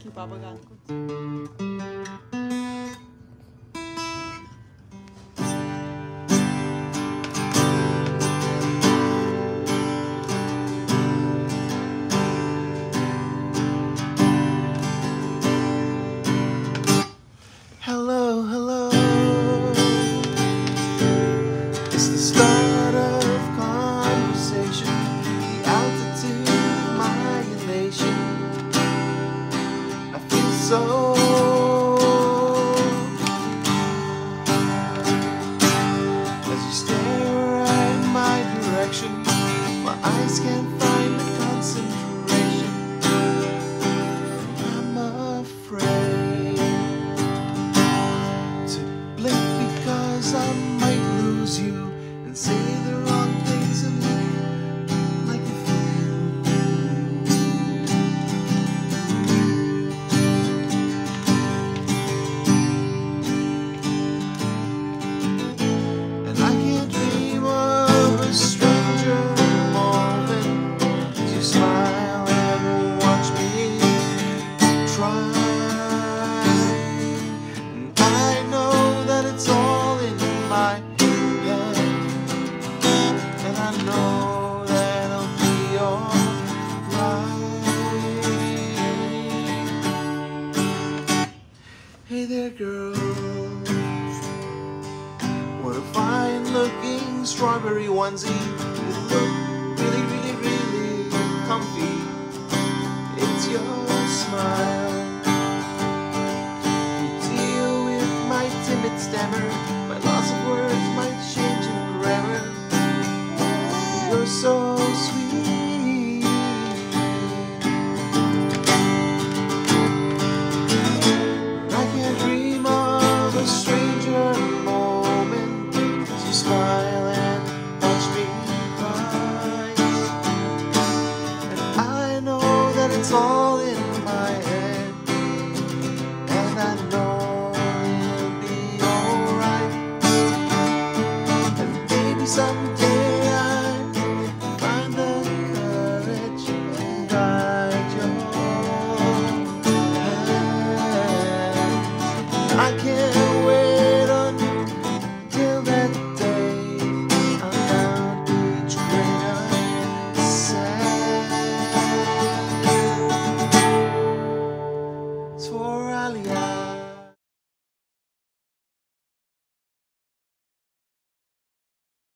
Que babagão. so Hey there, girl. What a fine looking strawberry onesie. You look really, really, really comfy. It's your smile. You deal with my timid stammer. someday I find the courage and your. I can't wait until that day. I'm out.